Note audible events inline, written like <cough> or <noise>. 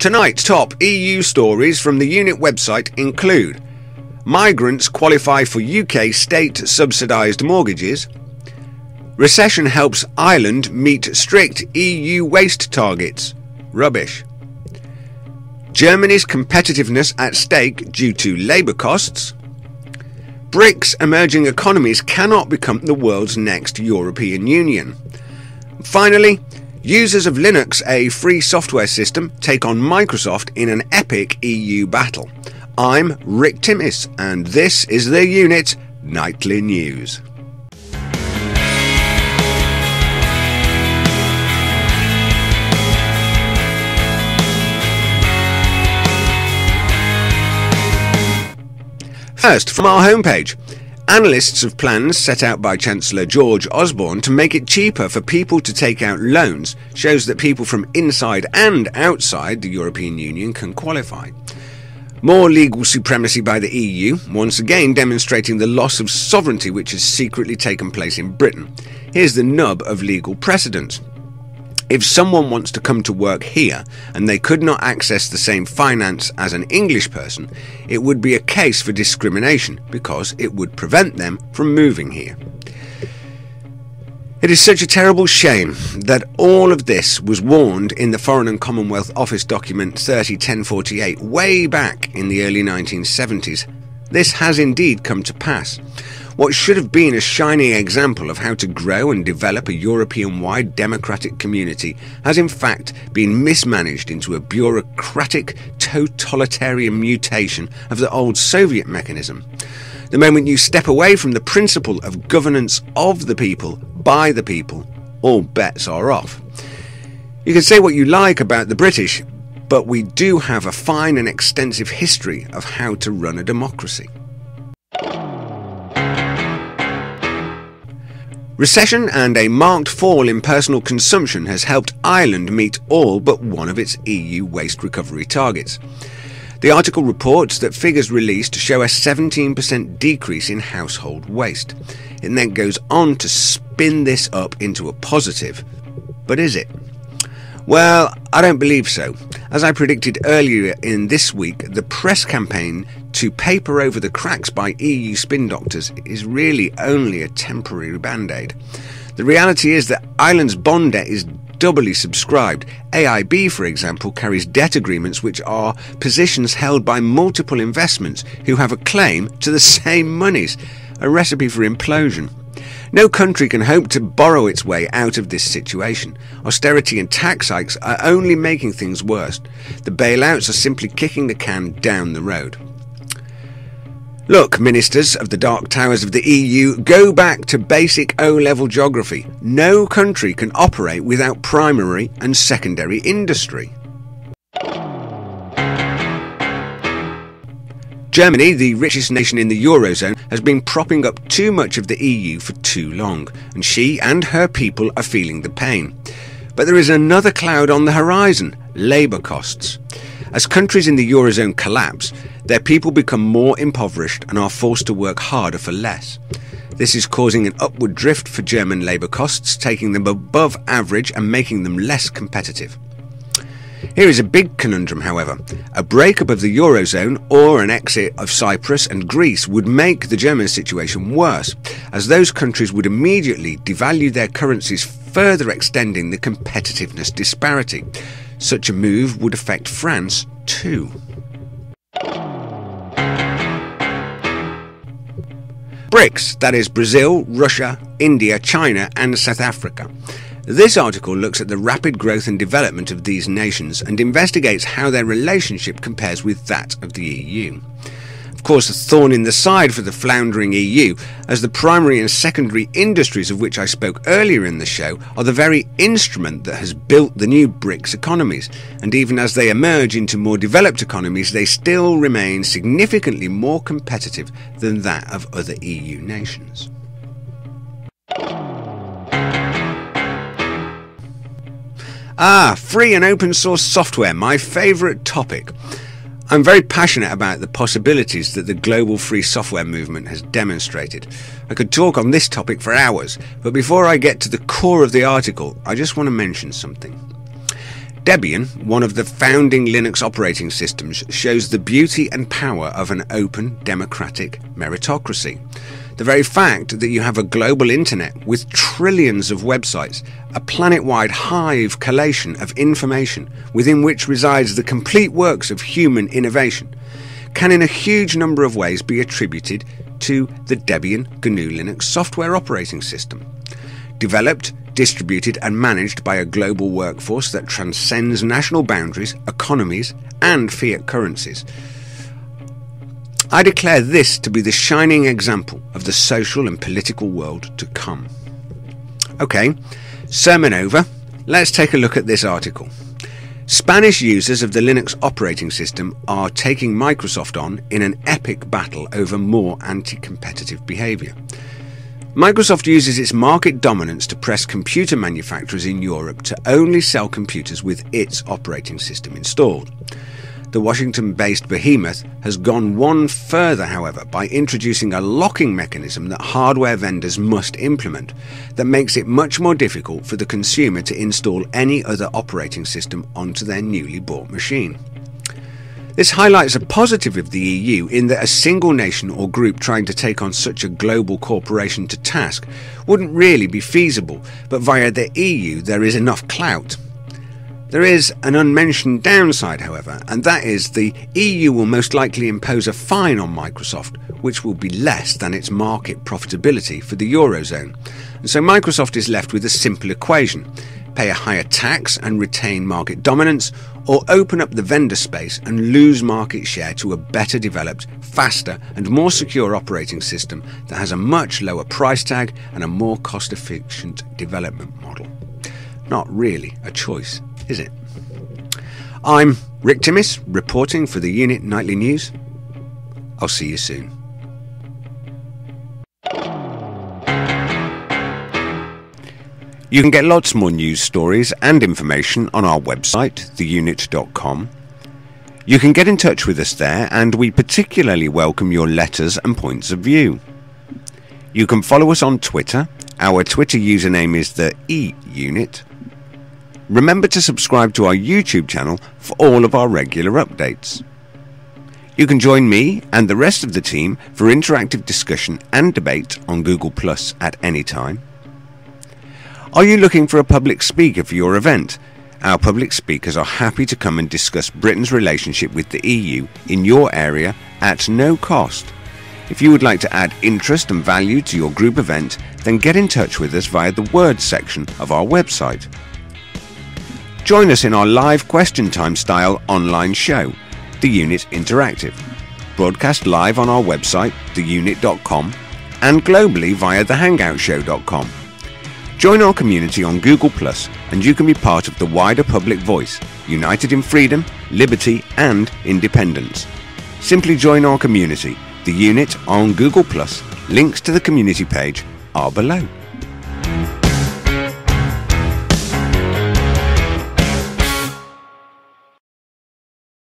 Tonight's top EU stories from the unit website include Migrants qualify for UK state subsidised mortgages. Recession helps Ireland meet strict EU waste targets. Rubbish. Germany's competitiveness at stake due to labour costs. BRICS emerging economies cannot become the world's next European Union. Finally, users of Linux, a free software system, take on Microsoft in an epic EU battle. I'm Rick Timmis, and this is the Unit Nightly News. First, from our homepage. Analysts of plans set out by Chancellor George Osborne to make it cheaper for people to take out loans shows that people from inside and outside the European Union can qualify. More legal supremacy by the EU, once again demonstrating the loss of sovereignty which has secretly taken place in Britain. Here's the nub of legal precedent. If someone wants to come to work here and they could not access the same finance as an English person, it would be a case for discrimination because it would prevent them from moving here. It is such a terrible shame that all of this was warned in the Foreign and Commonwealth Office document 301048 way back in the early 1970s. This has indeed come to pass. What should have been a shining example of how to grow and develop a European wide democratic community has in fact been mismanaged into a bureaucratic, totalitarian mutation of the old Soviet mechanism. The moment you step away from the principle of governance of the people, by the people, all bets are off. You can say what you like about the British, but we do have a fine and extensive history of how to run a democracy. Recession and a marked fall in personal consumption has helped Ireland meet all but one of its EU waste recovery targets. The article reports that figures released show a 17% decrease in household waste. It then goes on to spin this up into a positive. But is it? Well, I don't believe so. As I predicted earlier in this week, the press campaign to paper over the cracks by EU spin doctors is really only a temporary band aid. The reality is that Ireland's bond debt is doubly subscribed. AIB, for example, carries debt agreements which are positions held by multiple investments who have a claim to the <laughs> same monies, a recipe for implosion. No country can hope to borrow its way out of this situation. Austerity and tax hikes are only making things worse. The bailouts are simply kicking the can down the road. Look, ministers of the dark towers of the EU, go back to basic O level geography. No country can operate without primary and secondary industry. Germany, the richest nation in the Eurozone, has been propping up too much of the EU for too long, and she and her people are feeling the pain. But there is another cloud on the horizon labour costs. As countries in the Eurozone collapse, their people become more impoverished and are forced to work harder for less. This is causing an upward drift for German labour costs, taking them above average and making them less competitive. Here is a big conundrum, however. A breakup of the Eurozone or an exit of Cyprus and Greece would make the German situation worse, as those countries would immediately devalue their currencies, further extending the competitiveness disparity. Such a move would affect France too. BRICS, that is Brazil, Russia, India, China, and South Africa. This article looks at the rapid growth and development of these nations and investigates how their relationship compares with that of the EU. Of course, a thorn in the side for the floundering EU, as the primary and secondary industries of which I spoke earlier in the show are the very instrument that has built the new BRICS economies, and even as they emerge into more developed economies, they still remain significantly more competitive than that of other EU nations. Ah, free and open source software, my favourite topic. I'm very passionate about the possibilities that the global free software movement has demonstrated. I could talk on this topic for hours, but before I get to the core of the article, I just want to mention something. Debian, one of the founding Linux operating systems, shows the beauty and power of an open, democratic meritocracy. The very fact that you have a global internet with trillions of websites, a planet wide hive collation of information within which resides the complete works of human innovation, can in a huge number of ways be attributed to the Debian GNU Linux software operating system. Developed, distributed, and managed by a global workforce that transcends national boundaries, economies, and fiat currencies. I declare this to be the shining example of the social and political world to come. Okay, sermon over. Let's take a look at this article. Spanish users of the Linux operating system are taking Microsoft on in an epic battle over more anti competitive behaviour. Microsoft uses its market dominance to press computer manufacturers in Europe to only sell computers with its operating system installed. The Washington based behemoth has gone one further, however, by introducing a locking mechanism that hardware vendors must implement that makes it much more difficult for the consumer to install any other operating system onto their newly bought machine. This highlights a positive of the EU in that a single nation or group trying to take on such a global corporation to task wouldn't really be feasible, but via the EU there is enough clout there is an unmentioned downside, however, and that is the EU will most likely impose a fine on Microsoft, which will be less than its market profitability for the Eurozone. And so Microsoft is left with a simple equation pay a higher tax and retain market dominance, or open up the vendor space and lose market share to a better developed, faster, and more secure operating system that has a much lower price tag and a more cost efficient development model. Not really a choice is it? I'm Rick Timmis, reporting for the Unit Nightly News. I'll see you soon. You can get lots more news stories and information on our website, theunit.com. You can get in touch with us there, and we particularly welcome your letters and points of view. You can follow us on Twitter. Our Twitter username is the E Unit. Remember to subscribe to our YouTube channel for all of our regular updates. You can join me and the rest of the team for interactive discussion and debate on Google Plus at any time. Are you looking for a public speaker for your event? Our public speakers are happy to come and discuss Britain's relationship with the EU in your area at no cost. If you would like to add interest and value to your group event, then get in touch with us via the Words section of our website. Join us in our live question time style online show, The Unit Interactive, broadcast live on our website, theunit.com, and globally via thehangoutshow.com. Join our community on Google Plus and you can be part of the wider public voice, united in freedom, liberty, and independence. Simply join our community, the unit on Google Plus. Links to the community page are below.